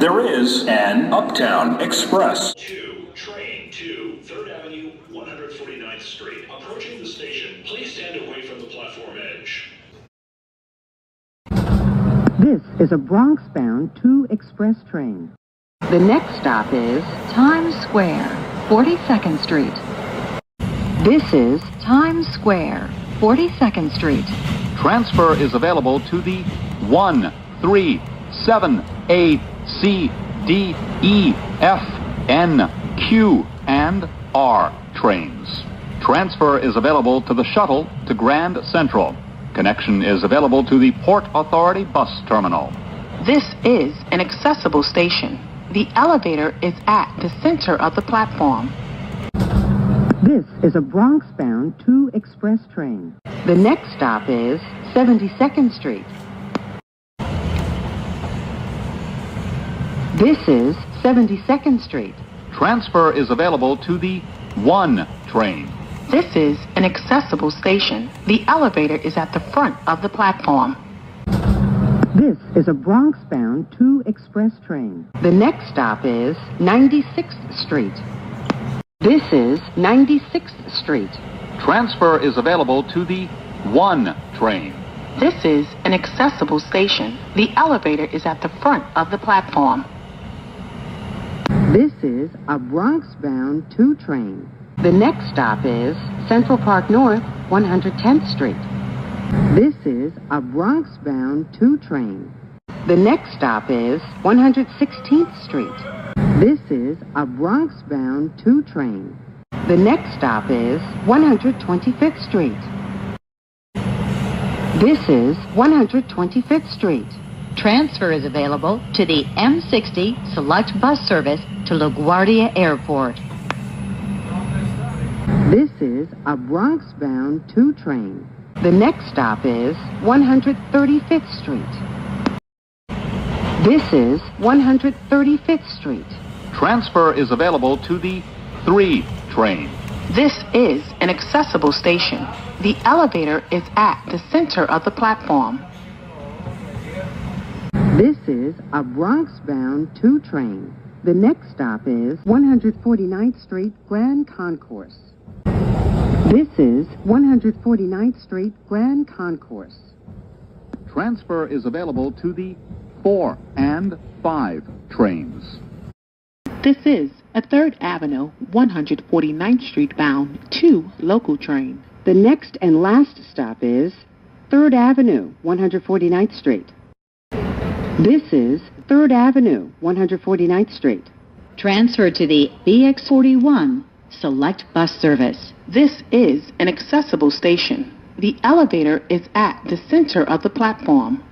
There is an Uptown Express. 2, train to 3rd Avenue, 149th Street. Approaching the station, please stand away from the platform edge. This is a Bronx-bound 2 express train. The next stop is Times Square, 42nd Street. This is Times Square, 42nd Street. Transfer is available to the 1, 3, 7, A, C, D, E, F, N, Q, and R trains. Transfer is available to the shuttle to Grand Central. Connection is available to the Port Authority bus terminal. This is an accessible station. The elevator is at the center of the platform. This is a Bronx-bound 2 express train. The next stop is 72nd Street. This is 72nd Street. Transfer is available to the 1 train. This is an accessible station. The elevator is at the front of the platform. This is a Bronx-bound 2 express train. The next stop is 96th Street. This is 96th Street. Transfer is available to the 1 train. This is an accessible station. The elevator is at the front of the platform. This is a Bronx-bound 2 train. The next stop is Central Park North, 110th Street. This is a Bronx-bound 2 train. The next stop is 116th Street. This is a Bronx-bound 2 train. The next stop is 125th Street. This is 125th Street. Transfer is available to the M60 Select Bus Service to LaGuardia Airport. This is a Bronx-bound 2 train. The next stop is 135th Street. This is 135th Street. Transfer is available to the 3 train. This is an accessible station. The elevator is at the center of the platform. This is a Bronx-bound 2 train. The next stop is 149th Street Grand Concourse. This is 149th Street Grand Concourse. Transfer is available to the 4 and 5 trains. This is a 3rd Avenue, 149th Street bound 2 local train. The next and last stop is 3rd Avenue, 149th Street. This is 3rd Avenue, 149th Street. Transfer to the BX41 Select Bus Service. This is an accessible station. The elevator is at the center of the platform.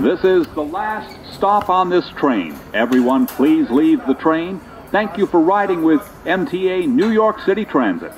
This is the last stop on this train. Everyone, please leave the train. Thank you for riding with MTA New York City Transit.